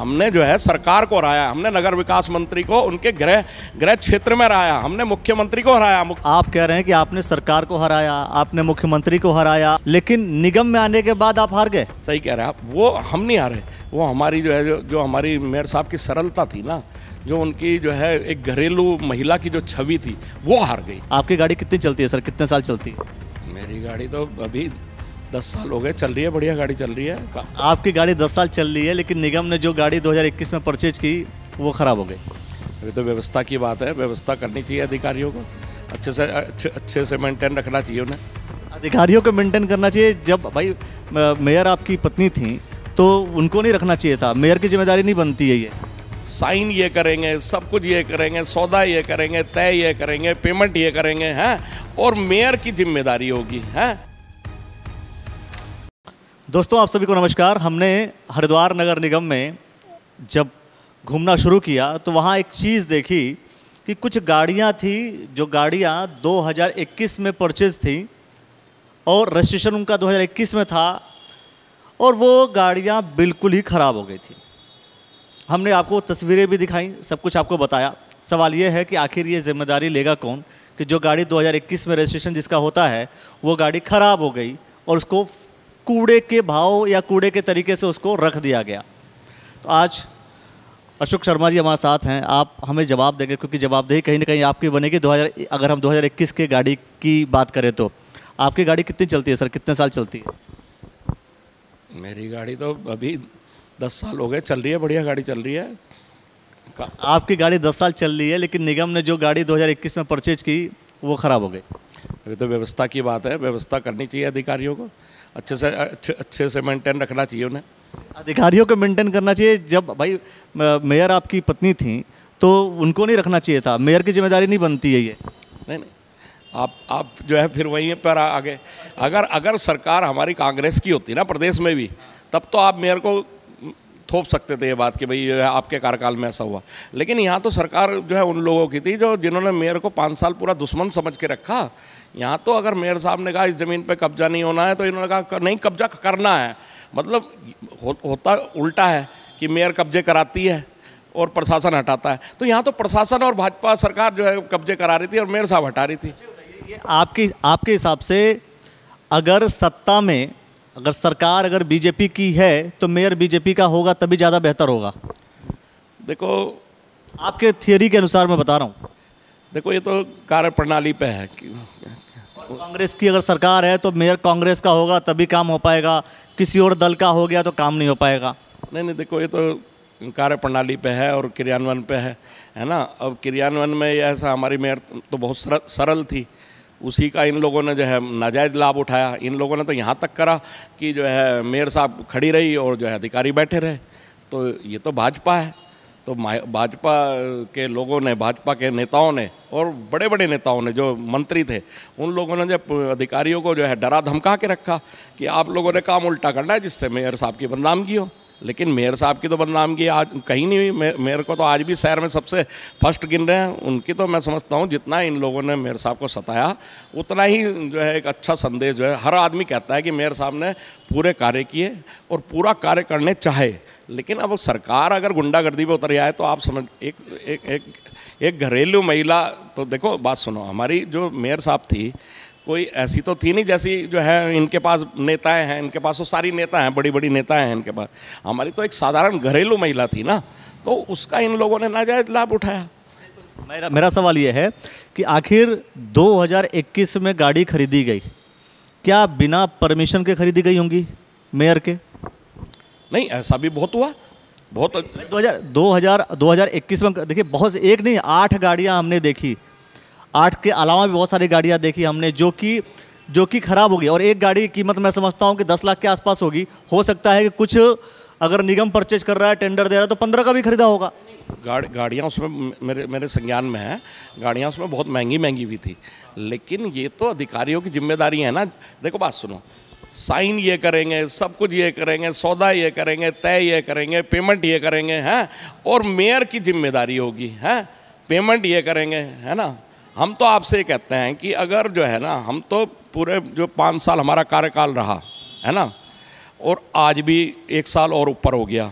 हमने जो है सरकार को हराया हमने नगर विकास मंत्री को उनके गृह गृह क्षेत्र में हराया हमने मुख्यमंत्री को हराया आप कह रहे हैं कि आपने सरकार को हराया आपने मुख्यमंत्री को हराया लेकिन निगम में आने के बाद आप हार गए। सही कह रहे हैं आप। वो हम नहीं हारे। वो हमारी जो है जो, जो हमारी मेयर साहब की सरलता थी ना जो उनकी जो है एक घरेलू महिला की जो छवि थी वो हार गई। आपकी गाड़ी कितनी चलती है सर? कितने साल चलती है? मेरी गाड़ी तो अभी दस साल हो गए चल रही है बढ़िया गाड़ी चल रही है। आपकी गाड़ी 10 साल चल रही है लेकिन निगम ने जो गाड़ी 2021 में परचेज की वो खराब हो गई। अभी तो व्यवस्था की बात है व्यवस्था करनी चाहिए अधिकारियों को। अच्छे से अच्छे अच्छे से मेंटेन रखना चाहिए उन्हें। अधिकारियों को मेंटेन करना चाहिए। जब भाई मेयर आपकी पत्नी थी तो उनको नहीं रखना चाहिए था। मेयर की ज़िम्मेदारी नहीं बनती है ये। साइन ये करेंगे सब कुछ ये करेंगे सौदा ये करेंगे तय ये करेंगे पेमेंट ये करेंगे हैं? और मेयर की ज़िम्मेदारी होगी हैं? दोस्तों, आप सभी को नमस्कार। हमने हरिद्वार नगर निगम में जब घूमना शुरू किया तो वहाँ एक चीज़ देखी कि कुछ गाड़ियाँ थी, जो गाड़ियाँ 2021 में परचेज थी और रजिस्ट्रेशन उनका 2021 में था और वो गाड़ियाँ बिल्कुल ही ख़राब हो गई थी। हमने आपको तस्वीरें भी दिखाई, सब कुछ आपको बताया। सवाल ये है कि आखिर ये ज़िम्मेदारी लेगा कौन कि जो गाड़ी 2021 में रजिस्ट्रेशन जिसका होता है, वो गाड़ी ख़राब हो गई और उसको कूड़े के भाव या कूड़े के तरीके से उसको रख दिया गया। तो आज अशोक शर्मा जी हमारे साथ हैं। आप हमें जवाब देंगे क्योंकि जवाबदेही कहीं ना कहीं आपकी बनेगी। 2000 अगर हम 2021 के गाड़ी की बात करें तो। आपकी गाड़ी कितनी चलती है सर? कितने साल चलती है? मेरी गाड़ी तो अभी दस साल हो गए चल रही है बढ़िया गाड़ी चल रही है। आपकी गाड़ी 10 साल चल रही है लेकिन निगम ने जो गाड़ी 2021 में परचेज की वो ख़राब हो गई। अभी तो व्यवस्था की बात है व्यवस्था करनी चाहिए अधिकारियों को। अच्छे से अच्छे अच्छे से मेंटेन रखना चाहिए उन्हें। अधिकारियों को मेंटेन करना चाहिए। जब भाई मेयर आपकी पत्नी थी तो उनको नहीं रखना चाहिए था। मेयर की ज़िम्मेदारी नहीं बनती है ये। नहीं नहीं। आप आप जो है फिर वहीं पर आगे। अगर अगर सरकार हमारी कांग्रेस की होती ना प्रदेश में भी तब तो आप मेयर को थोप सकते थे ये बात कि भाई आपके कार्यकाल में ऐसा हुआ। लेकिन यहाँ तो सरकार जो है उन लोगों की थी जो जिन्होंने मेयर को पाँच साल पूरा दुश्मन समझ के रखा। यहाँ तो अगर मेयर साहब ने कहा इस ज़मीन पर कब्जा नहीं होना है तो इन्होंने कहा नहीं कब्जा करना है। मतलब हो, होता उल्टा है कि मेयर कब्जे कराती है और प्रशासन हटाता है। तो यहाँ तो प्रशासन और भाजपा सरकार जो है कब्जे करा रही थी और मेयर साहब हटा रही थी। ये आपकी आपके हिसाब से अगर सत्ता में अगर सरकार अगर बीजेपी की है तो मेयर बीजेपी का होगा तभी ज़्यादा बेहतर होगा। देखो आपके थियोरी के अनुसार मैं बता रहा हूँ। देखो ये तो कार्य प्रणाली पे है। कि कांग्रेस की अगर सरकार है तो मेयर कांग्रेस का होगा तभी काम हो पाएगा। किसी और दल का हो गया तो काम नहीं हो पाएगा। नहीं नहीं देखो ये तो कार्य प्रणाली पे है और क्रियान्वयन पे है है ना? अब क्रियान्वयन में ये ऐसा हमारी मेयर तो बहुत सरल थी। उसी का इन लोगों ने जो है नाजायज़ लाभ उठाया। इन लोगों ने तो यहाँ तक करा कि जो है मेयर साहब खड़ी रही और जो है अधिकारी बैठे रहे। तो ये तो भाजपा है। तो भाजपा के लोगों ने, भाजपा के नेताओं ने और बड़े बड़े नेताओं ने जो मंत्री थे, उन लोगों ने जब अधिकारियों को जो है डरा धमका के रखा कि आप लोगों ने काम उल्टा करना है जिससे मेयर साहब की बदनामगी हो। लेकिन मेयर साहब की तो बदनामगी आज कहीं नहीं मेयर को तो आज भी शहर में सबसे फ़र्स्ट गिन रहे हैं। उनकी तो मैं समझता हूँ, जितना इन लोगों ने मेयर साहब को सताया, उतना ही जो है एक अच्छा संदेश जो है, हर आदमी कहता है कि मेयर साहब ने पूरे कार्य किए और पूरा कार्य करने चाहे। लेकिन अब सरकार अगर गुंडागर्दी पे उतर जाए तो आप समझ, एक एक एक एक घरेलू महिला तो देखो, बात सुनो, हमारी जो मेयर साहब थी कोई ऐसी तो थी नहीं जैसी जो है इनके पास नेताएँ हैं इनके पास वो सारी नेता हैं बड़ी बड़ी नेताएँ हैं इनके पास। हमारी तो एक साधारण घरेलू महिला थी ना तो उसका इन लोगों ने नाजायज लाभ उठाया। मेरा मेरा सवाल ये है कि आखिर 2021 में गाड़ी खरीदी गई क्या बिना परमिशन के खरीदी गई होंगी मेयर के? नहीं ऐसा भी बहुत हुआ बहुत 2000 2000 2021 में देखिए बहुत एक नहीं आठ गाड़ियाँ हमने देखी आठ के अलावा भी बहुत सारी गाड़ियाँ देखी हमने, जो कि जो कि खराब होगी और एक गाड़ी की कीमत मैं समझता हूँ कि 10 लाख के आसपास होगी। हो सकता है कि कुछ अगर निगम परचेज कर रहा है, टेंडर दे रहा है तो पंद्रह का भी खरीदा होगा। गाड़ी, गाड़ियाँ उसमें, मेरे मेरे संज्ञान में है। गाड़ियाँ उसमें बहुत महँगी महँगी भी थी। लेकिन ये तो अधिकारियों की ज़िम्मेदारी है ना। देखो, बात सुनो। साइन ये करेंगे, सब कुछ ये करेंगे, सौदा ये करेंगे, तय ये करेंगे, पेमेंट ये करेंगे, हैं? और मेयर की ज़िम्मेदारी होगी, हैं? पेमेंट ये करेंगे, है ना? हम तो आपसे कहते हैं कि अगर जो है ना, हम तो पूरे जो पाँच साल हमारा कार्यकाल रहा, है ना, और आज भी एक साल और ऊपर हो गया।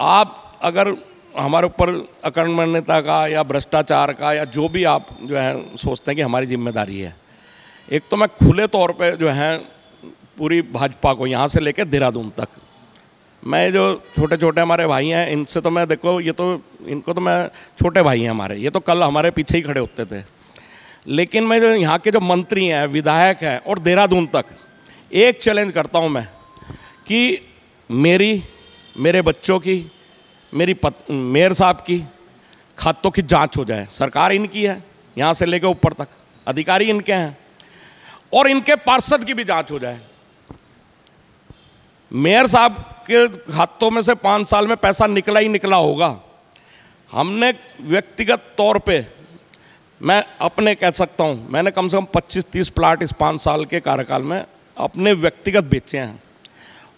आप अगर हमारे ऊपर अकर्मण्यता का या भ्रष्टाचार का या जो भी आप जो है सोचते हैं कि हमारी ज़िम्मेदारी है, एक तो मैं खुले तौर पे जो है पूरी भाजपा को यहाँ से लेकर देहरादून तक मैं जो छोटे छोटे हमारे भाई हैं, इनसे तो मैं देखो, ये तो इनको तो मैं, छोटे भाई हैं हमारे, ये तो कल हमारे पीछे ही खड़े होते थे। लेकिन मैं जो यहाँ के जो मंत्री हैं, विधायक हैं और देहरादून तक, एक चैलेंज करता हूँ मैं कि मेरी, मेरे बच्चों की, मेरी पत, मेयर साहब की खातों की जाँच हो जाए। सरकार इनकी है, यहाँ से लेकर ऊपर तक। अधिकारी इनके हैं और इनके पार्षद की भी जाँच हो जाए। मेयर साहब के खातों में से पाँच साल में पैसा निकला ही निकला होगा। हमने व्यक्तिगत तौर पे मैं अपने कह सकता हूँ मैंने कम से कम 25-30 प्लाट इस पाँच साल के कार्यकाल में अपने व्यक्तिगत बेचे हैं।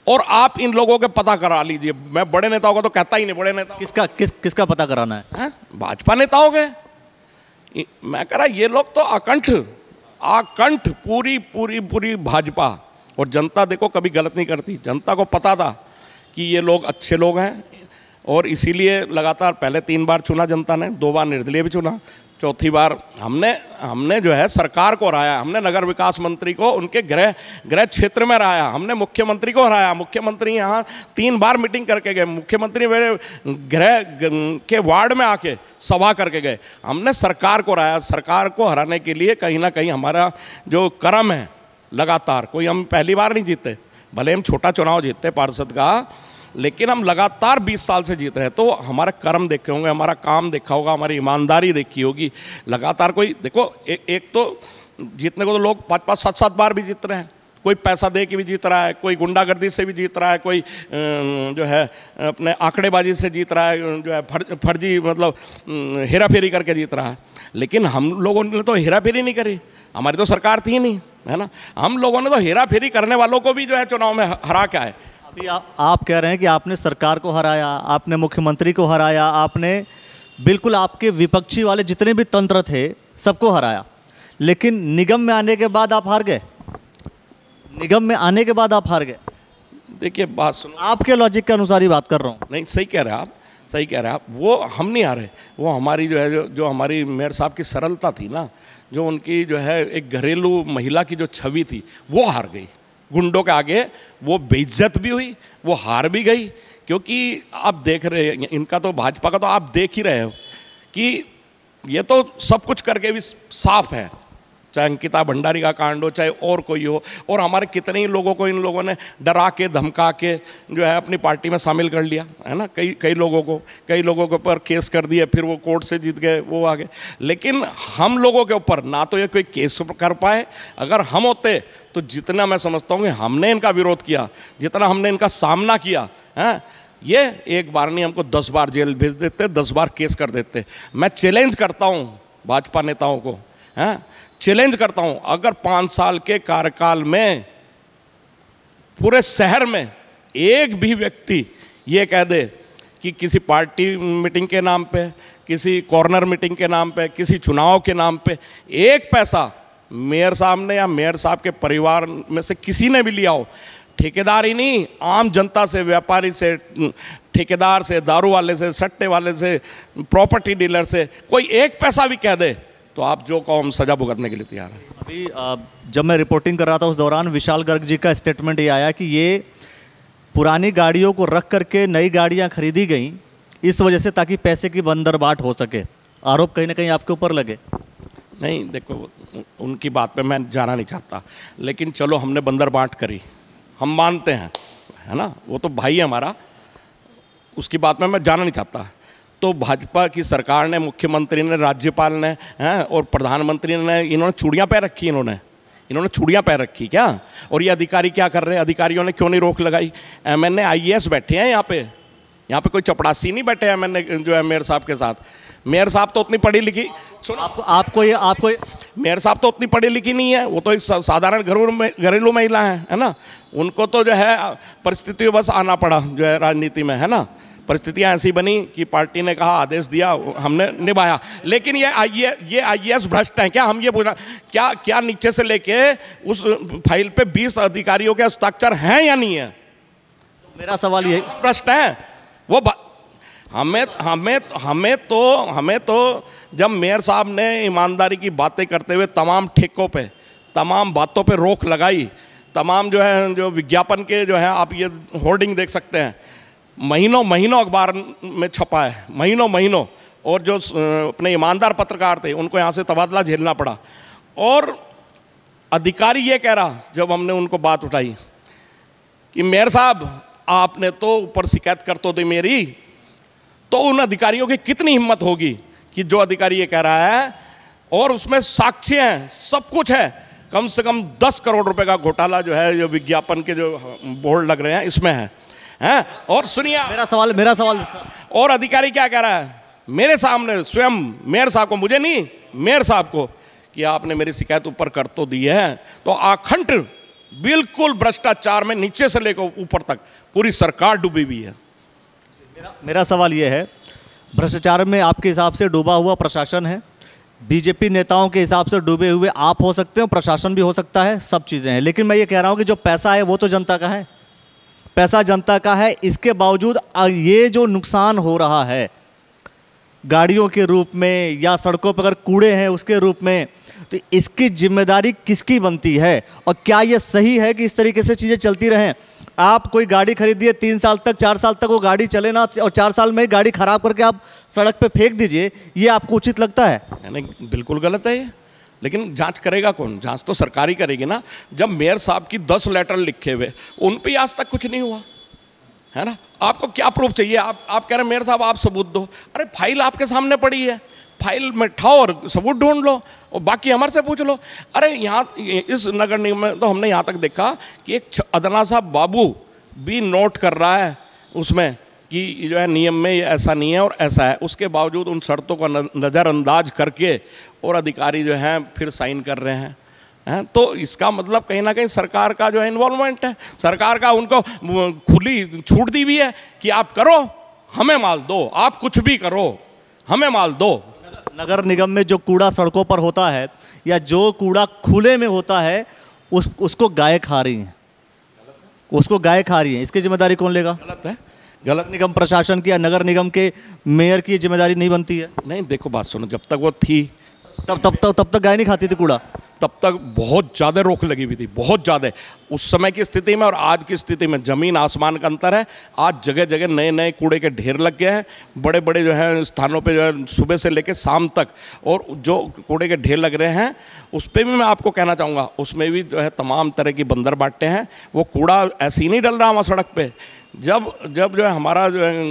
और आप इन लोगों के पता करा लीजिए। मैं बड़े नेताओं का तो कहता ही नहीं बड़े नेता किसका किस किसका पता कराना है? हैं? भाजपा नेताओं के। मैं कह रहा ये लोग तो अकंठ आकंठ पूरी पूरी पूरी भाजपा। और जनता देखो कभी गलत नहीं करती। जनता को पता था कि ये लोग अच्छे लोग हैं और इसीलिए लगातार पहले तीन बार चुना जनता ने, दो बार निर्दलीय भी चुना, चौथी बार हमने हमने जो है सरकार को हराया, हमने नगर विकास मंत्री को उनके गृह गृह क्षेत्र में हराया, हमने मुख्यमंत्री को हराया, मुख्यमंत्री यहाँ तीन बार मीटिंग करके गए, मुख्यमंत्री मेरे गृह के वार्ड में आके सभा करके गए, हमने सरकार को हराया, सरकार को हराने के लिए कहीं ना कहीं हमारा जो कर्म है लगातार, कोई हम पहली बार नहीं जीते। भले हम छोटा चुनाव जीतते पार्षद का लेकिन हम लगातार 20 साल से जीत रहे हैं। तो हमारा कर्म देखे होंगे हमारा काम देखा होगा हमारी ईमानदारी देखी होगी। लगातार कोई देखो ए, एक तो जीतने को तो लोग पाँच पाँच सात सात बार भी जीत रहे हैं। कोई पैसा दे के भी जीत रहा है कोई गुंडागर्दी से भी जीत रहा है कोई जो है अपने आंकड़ेबाजी से जीत रहा है जो है फ़र्ज़ मतलब हेरा फेरी करके जीत रहा है। लेकिन हम लोगों ने तो हेरा फेरी नहीं करी। हमारी तो सरकार थी नहीं है ना? हम लोगों ने तो हेरा फेरी करने वालों को भी जो है चुनाव में हरा क्या है अभी आप, आप कह रहे हैं कि आपने सरकार को हराया आपने मुख्यमंत्री को हराया आपने बिल्कुल आपके विपक्षी वाले जितने भी तंत्र थे सबको हराया। लेकिन निगम में आने के बाद आप हार गए। निगम में आने के बाद आप हार गए। देखिए बात सुनो। आपके लॉजिक के अनुसार ही बात कर रहा हूँ। नहीं सही कह रहे हैं आप सही कह रहे हैं आप। वो हम नहीं आ रहे वो हमारी जो है जो जो हमारी मेयर साहब की सरलता थी ना जो उनकी जो है एक घरेलू महिला की जो छवि थी, वो हार गई। गुंडों के आगे वो बेइज्जत भी हुई, वो हार भी गई, क्योंकि आप देख रहे हैं, इनका तो भाजपा का तो आप देख ही रहे हो कि ये तो सब कुछ करके भी साफ़ है। चाहे अंकिता भंडारी का कांड हो, चाहे और कोई हो, और हमारे कितने ही लोगों को इन लोगों ने डरा के, धमका के जो है अपनी पार्टी में शामिल कर लिया, है ना? कई कई लोगों को, कई लोगों के ऊपर केस कर दिए, फिर वो कोर्ट से जीत गए, वो आ गए लेकिन हम लोगों के ऊपर ना तो ये कोई केस कर पाए, अगर हम होते तो जितना मैं समझता हूँ कि हमने इनका विरोध किया, जितना हमने इनका सामना किया, है? ये एक बार नहीं, हमको दस बार जेल भेज देते, दस बार केस कर देते। मैं चैलेंज करता हूँ भाजपा नेताओं को हैं? चैलेंज करता हूँ, अगर पाँच साल के कार्यकाल में, पूरे शहर में एक भी व्यक्ति ये कह दे कि किसी पार्टी मीटिंग के नाम पे, किसी कॉर्नर मीटिंग के नाम पे, किसी चुनाव के नाम पे एक पैसा मेयर साहब ने या मेयर साहब के परिवार में से किसी ने भी लिया हो। ठेकेदार ही नहीं, आम जनता से, व्यापारी से, ठेकेदार से, दारू वाले से, सट्टे वाले से प्रॉपर्टी डीलर से कोई एक पैसा भी कह दे। तो आप जो कहो हम सजा भुगतने के लिए तैयार हैं। अभी जब मैं रिपोर्टिंग कर रहा था उस दौरान विशाल गर्ग जी का स्टेटमेंट ये आया कि ये पुरानी गाड़ियों को रख करके नई गाड़ियाँ खरीदी गई इस वजह से ताकि पैसे की बंदरबाट हो सके। आरोप कहीं ना कहीं आपके ऊपर लगे। नहीं देखो उनकी बात पे मैं जाना नहीं चाहता लेकिन चलो हमने बंदर बांट करी। हम मानते हैं है ना? वो तो भाई है हमारा। उसकी बात में मैं जाना नहीं चाहता। तो भाजपा की सरकार ने मुख्यमंत्री ने राज्यपाल ने हैं और प्रधानमंत्री ने इन्होंने चूड़ियाँ पैर रखी इन्होंने। इन्होंने चूड़ियाँ पैर रखी क्या? और ये अधिकारी क्या कर रहे हैं? अधिकारियों ने क्यों नहीं रोक लगाई? एम एन बैठे हैं यहाँ पे। यहाँ पे कोई चपड़ासी नहीं बैठे एम एन जो है मेयर साहब के साथ। मेयर साहब तो उतनी पढ़ी लिखी सुनो। आपको आपको ये आपको मेयर साहब तो उतनी पढ़ी लिखी नहीं है। वो तो एक साधारण घरेलू में घरेलू महिला है है ना? उनको तो जो है परिस्थितियों बस आना पड़ा जो है राजनीति में है ना? परिस्थितियाँ ऐसी बनी कि पार्टी ने कहा आदेश दिया हमने निभाया। लेकिन ये आई ये आई भ्रष्ट हैं। क्या हम ये पूछना क्या क्या नीचे से लेके उस फ़ाइल पे 20 अधिकारियों के हस्ताक्षर हैं या नहीं है? मेरा सवाल ये भ्रष्ट हैं। वो हमें हमें हमें तो हमें तो जब मेयर साहब ने ईमानदारी की बातें करते हुए तमाम ठेकों पे तमाम बातों पे रोक लगाई तमाम जो है जो विज्ञापन के जो है आप ये होर्डिंग देख सकते हैं। महीनों महीनों अखबार में छपा है। महीनों महीनों। और जो अपने ईमानदार पत्रकार थे, उनको यहाँ से तबादला झेलना पड़ा। और अधिकारी ये कह रहा, जब हमने उनको बात उठाई, कि मेयर साहब, आपने तो ऊपर शिकायत कर तो दी मेरी तो उन अधिकारियों की कितनी हिम्मत होगी कि जो अधिकारी ये कह रहा है, और उसमें साक्ष्य हैं, सब कुछ है, कम से कम दस करोड़ रुपए का घोटाला जो है, जो विज्ञापन के जो बोर्ड लग रहे हैं, इसमें है। हैं? और सुनिए। मेरा सवाल मेरा सवाल। और अधिकारी क्या कह रहा है? मेरे सामने स्वयं मेयर साहब को मुझे नहीं मेयर साहब को कि आपने मेरी शिकायत ऊपर कर तो दी है। तो आखंड बिल्कुल भ्रष्टाचार में नीचे से लेकर ऊपर तक पूरी सरकार डूबी हुई है। मेरा मेरा सवाल यह है भ्रष्टाचार में आपके हिसाब से डूबा हुआ प्रशासन है? बीजेपी नेताओं के हिसाब से डूबे हुए आप हो सकते हो प्रशासन भी हो सकता है सब चीज़ें हैं। लेकिन मैं ये कह रहा हूँ कि जो पैसा है वो तो जनता का है। पैसा जनता का है, इसके बावजूद ये जो नुकसान हो रहा है, गाड़ियों के रूप में या सड़कों पर अगर कूड़े हैं उसके रूप में तो इसकी ज़िम्मेदारी किसकी बनती है? और क्या ये सही है कि इस तरीके से चीज़ें चलती रहें? आप कोई गाड़ी खरीदिए, तीन साल तक, चार साल तक वो गाड़ी चले ना, और चार साल में गाड़ी खराब करके आप सड़क पे फेंक दीजिए, ये आपको उचित लगता है? नहीं, बिल्कुल गलत है ये। लेकिन जाँच करेगा कौन? जाँच तो सरकारी करेगी ना। जब मेयर साहब की दस लेटर लिखे हुए, उन पर आज तक कुछ नहीं हुआ। है ना? आपको क्या प्रूफ चाहिए? आप आप कह रहे मेयर साहब, आप सबूत दो। अरे फ़ाइल आपके सामने पड़ी है। फ़ाइल में ठाओ और सबूत ढूंढ लो और बाकी हमारे से पूछ लो। अरे, यहाँ इस नगर निगम में तो हमने यहाँ तक देखा कि एक अदना साहब बाबू भी नोट कर रहा है उसमें। कि जो है नियम में ये ऐसा नहीं है और ऐसा है। उसके बावजूद उन शर्तों का नज़रअंदाज करके और अधिकारी जो हैं फिर साइन कर रहे हैं। हैं? तो इसका मतलब कहीं ना कहीं सरकार का जो है इन्वॉल्वमेंट है। सरकार का उनको खुली छूट दी हुई है कि आप करो हमें माल दो आप कुछ भी करो हमें माल दो। नगर निगम में जो कूड़ा सड़कों पर होता है या जो कूड़ा खुले में होता है उस उसको गाय खा रही हैं। उसको गाय खा रही है। इसकी ज़िम्मेदारी कौन लेगा? गलत है। गलत निगम प्रशासन की या नगर निगम के मेयर की ज़िम्मेदारी नहीं बनती है? नहीं देखो बात सुनो जब तक वो थी तब तब तक तब तक गाय नहीं खाती थी कूड़ा? तब तक बहुत ज़्यादा रोक लगी हुई थी बहुत ज़्यादा। उस समय की स्थिति में और आज की स्थिति में ज़मीन आसमान का अंतर है। आज जगह जगह नए नए कूड़े के ढेर लग गए हैं। बड़े बड़े जो है स्थानों पे जो है सुबह से लेकर शाम तक। और जो कूड़े के ढेर लग रहे हैं उस पर भी मैं आपको कहना चाहूँगा उसमें भी जो है तमाम तरह की बंदर बांटते हैं। वो कूड़ा ऐसे ही नहीं डल रहा वहाँ सड़क पर जब जब जो है हमारा जो है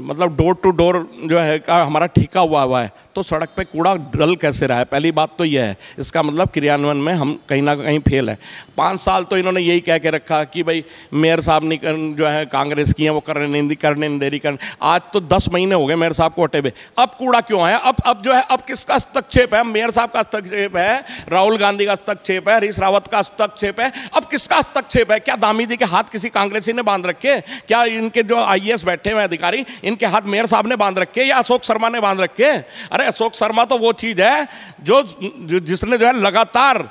मतलब डोर टू डोर जो है का हमारा ठेका हुआ हुआ है तो सड़क पे कूड़ा डल कैसे रहा है? पहली बात तो यह है, इसका मतलब क्रियान्वयन में हम कहीं ना कहीं फेल है। पाँच साल तो इन्होंने यही कह के रखा कि भाई, मेयर साहब कर, जो है कांग्रेस की है, वो करने नहीं करने नहीं देरी कर आज तो दस महीने हो गए मेयर साहब को हटे हुए। अब कूड़ा क्यों है अब अब जो है, अब किसका हस्तक्षेप है? मेयर साहब का हस्तक्षेप है, राहुल गांधी का हस्तक्षेप है, हरीश रावत का हस्तक्षेप है, अब किसका हस्तक्षेप है? क्या दामीदी के हाथ किसी कांग्रेसी ने बाँध रखे क्या इनके जो आई बैठे हुए अधिकारी, इनके हाथ मेयर साहब ने बाँध रखे या अशोक शर्मा ने बाँध रखे अरे अशोक शर्मा तो वो चीज़ है जो जिसने जो है लगातार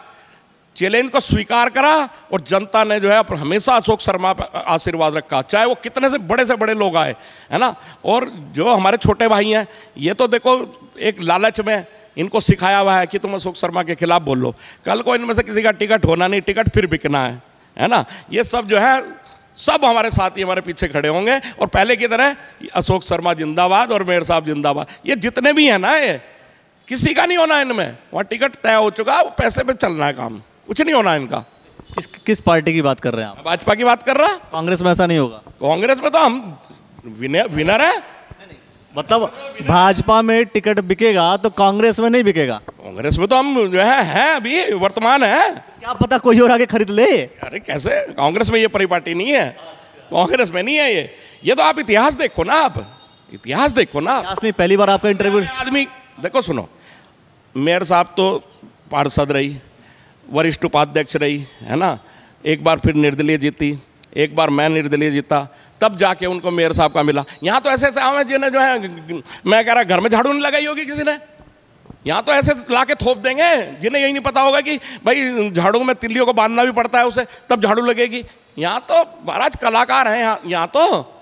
चैलेंज को स्वीकार करा और जनता ने जो है हमेशा अशोक शर्मा पर आशीर्वाद रखा। चाहे वो कितने से बड़े से बड़े लोग आए, है ना? और जो हमारे छोटे भाई हैं, ये तो देखो एक लालच में इनको सिखाया हुआ है कि तुम अशोक शर्मा के खिलाफ बोल कल को इनमें से किसी का टिकट होना नहीं, टिकट फिर बिकना है है ना? ये सब जो है सब हमारे साथी हमारे पीछे खड़े होंगे। और पहले की तरह अशोक शर्मा जिंदाबाद और मेयर साहब जिंदाबाद। ये जितने भी हैं ना ये किसी का नहीं होना इनमें। वहाँ टिकट तय हो चुका वो पैसे पे चलना है काम। कुछ नहीं होना इनका। किस किस पार्टी की बात कर रहे हैं आप? भाजपा की बात कर रहा? कांग्रेस में ऐसा नहीं होगा। कांग्रेस में तो हम विनर विनर है। मतलब भाजपा में टिकट बिकेगा तो कांग्रेस में नहीं बिकेगा। कांग्रेस में तो हम जो है हैं अभी वर्तमान है। क्या पता कोई और आगे खरीद ले? अरे कैसे? कांग्रेस में ये परिपाटी नहीं है। कांग्रेस में नहीं है ये। ये तो आप इतिहास देखो ना आप। इतिहास देखो ना इतिहास में पहली बार आपका इंटरव्यू आदमी देखो सुनो। मेयर साहब तो पार्षद रही वरिष्ठ उपाध्यक्ष रही है ना? एक बार फिर निर्दलीय जीती एक बार मैं निर्दलीय जीता। तब जाके उनको मेयर साहब का मिला। यहाँ तो ऐसे ऐसे आम जिन्हें जो है, मैं कह रहा, घर में झाड़ू नहीं लगाई होगी किसी ने? यहाँ तो ऐसे ला के थोप देंगे, जिन्हें यही नहीं पता होगा कि भाई झाड़ू में तिल्लियों को बांधना भी पड़ता है उसे, तब झाड़ू लगेगी। यहाँ तो महाराज कलाकार हैं, यहाँ यहाँ तो।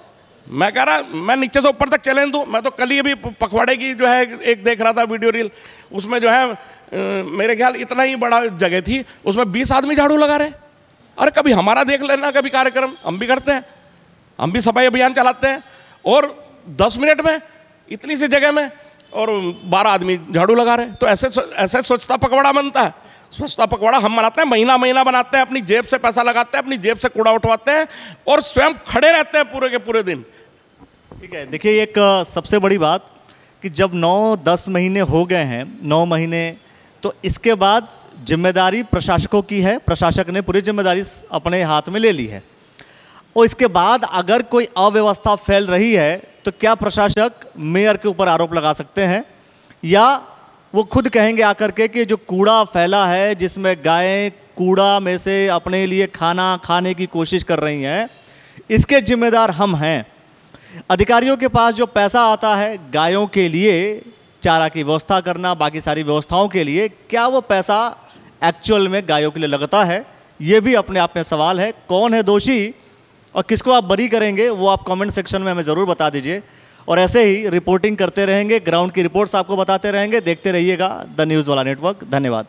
मैं कह रहा, मैं नीचे से ऊपर तक चैलेंज दूँ, मैं तो कल ही अभी पखवाड़े की जो है, एक देख रहा था वीडियो रील, उसमें जो है मेरे ख्याल इतना ही बड़ा जगह थी, उसमें बीस आदमी झाड़ू लगा रहे अरे कभी हमारा देख लेना, कभी कार्यक्रम, हम भी करते हैं। हम भी सफ़ाई अभियान चलाते हैं। और दस मिनट में, इतनी सी जगह में, और बारह आदमी झाड़ू लगा रहे तो ऐसे ऐसे स्वच्छता पकवाड़ा बनता है। स्वच्छता पकवाड़ा हम बनाते हैं, महीना महीना बनाते हैं, अपनी जेब से पैसा लगाते हैं, अपनी जेब से कूड़ा उठवाते हैं, और स्वयं खड़े रहते हैं पूरे के पूरे दिन। ठीक है, देखिए एक सबसे बड़ी बात कि जब नौ दस महीने हो गए हैं, नौ महीने तो इसके बाद ज़िम्मेदारी प्रशासकों की है। प्रशासक ने पूरी ज़िम्मेदारी अपने हाथ में ले ली है। और इसके बाद अगर कोई अव्यवस्था फैल रही है तो क्या प्रशासक, मेयर के ऊपर आरोप लगा सकते हैं? या वो खुद कहेंगे आकर के कि जो कूड़ा फैला है, जिसमें गायें कूड़ा में से अपने लिए खाना खाने की कोशिश कर रही हैं, इसके जिम्मेदार हम हैं। अधिकारियों के पास जो पैसा आता है, गायों के लिए चारा की व्यवस्था करना, बाकी सारी व्यवस्थाओं के लिए, क्या वो पैसा एक्चुअल में गायों के लिए लगता है? ये भी अपने आप में सवाल है। कौन है दोषी? और किसको आप बरी करेंगे, वो आप कमेंट सेक्शन में हमें ज़रूर बता दीजिए। और ऐसे ही रिपोर्टिंग करते रहेंगे ग्राउंड की रिपोर्ट्स आपको बताते रहेंगे, देखते रहिएगा द न्यूज़ वाला नेटवर्क धन्यवाद।